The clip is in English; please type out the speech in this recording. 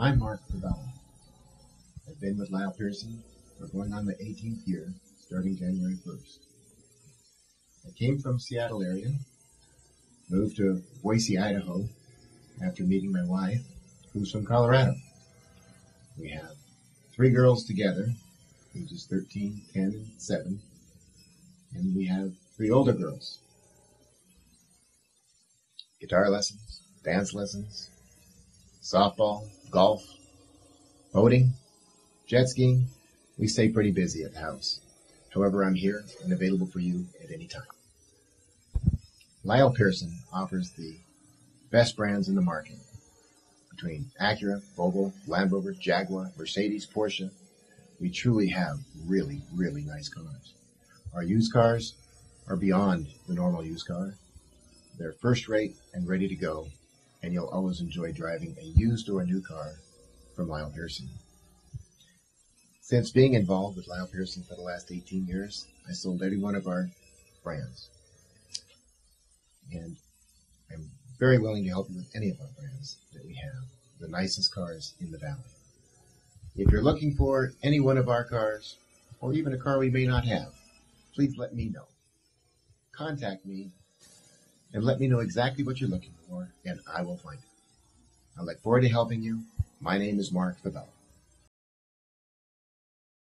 I'm Mark Fabello. I've been with Lyle Pearson for going on the 18th year, starting January 1st. I came from Seattle area, moved to Boise, Idaho, after meeting my wife, who's from Colorado. We have three girls together, ages 13, 10, and 7, and we have three older girls. Guitar lessons, dance lessons, softball, golf, boating, jet skiing. We stay pretty busy at the house. However, I'm here and available for you at any time. Lyle Pearson offers the best brands in the market between Acura, Volvo, Land Rover, Jaguar, Mercedes, Porsche. We truly have really, really nice cars. Our used cars are beyond the normal used car. They're first rate and ready to go, and you'll always enjoy driving a used or a new car from Lyle Pearson. Since being involved with Lyle Pearson for the last 18 years, I sold every one of our brands. And I'm very willing to help you with any of our brands that we have, the nicest cars in the valley. If you're looking for any one of our cars, or even a car we may not have, please let me know. Contact me and let me know exactly what you're looking for, and I will find it. I look forward to helping you. My name is Mark Fabello.